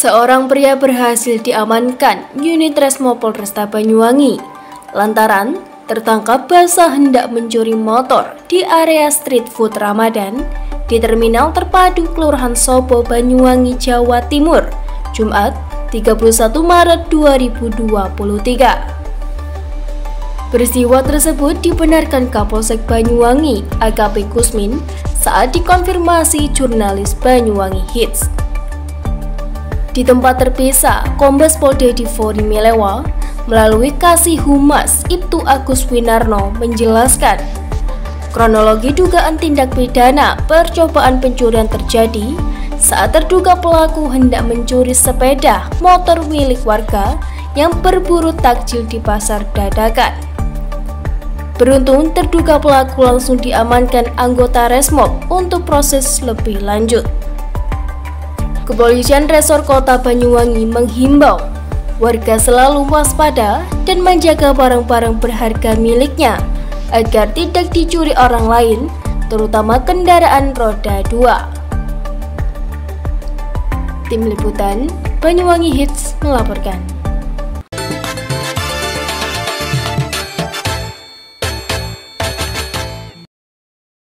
Seorang pria berhasil diamankan unit Resmo Polresta Banyuwangi lantaran tertangkap basah hendak mencuri motor di area street food Ramadan di Terminal Terpadu Kelurahan Sobo Banyuwangi, Jawa Timur, Jumat 31 Maret 2023. Peristiwa tersebut dibenarkan Kapolsek Banyuwangi, AKP Kusmin, saat dikonfirmasi jurnalis Banyuwangi Hits. Di tempat terpisah, Kombes Pol Dedi Fori Melewa melalui Kasih Humas Ibtu Agus Winarno menjelaskan kronologi dugaan tindak pidana percobaan pencurian terjadi saat terduga pelaku hendak mencuri sepeda motor milik warga yang berburu takjil di pasar dadakan. Beruntung terduga pelaku langsung diamankan anggota Resmob untuk proses lebih lanjut. Kepolisian Resor Kota Banyuwangi menghimbau warga selalu waspada dan menjaga barang-barang berharga miliknya agar tidak dicuri orang lain, terutama kendaraan roda 2. Tim Liputan Banyuwangi Hits melaporkan.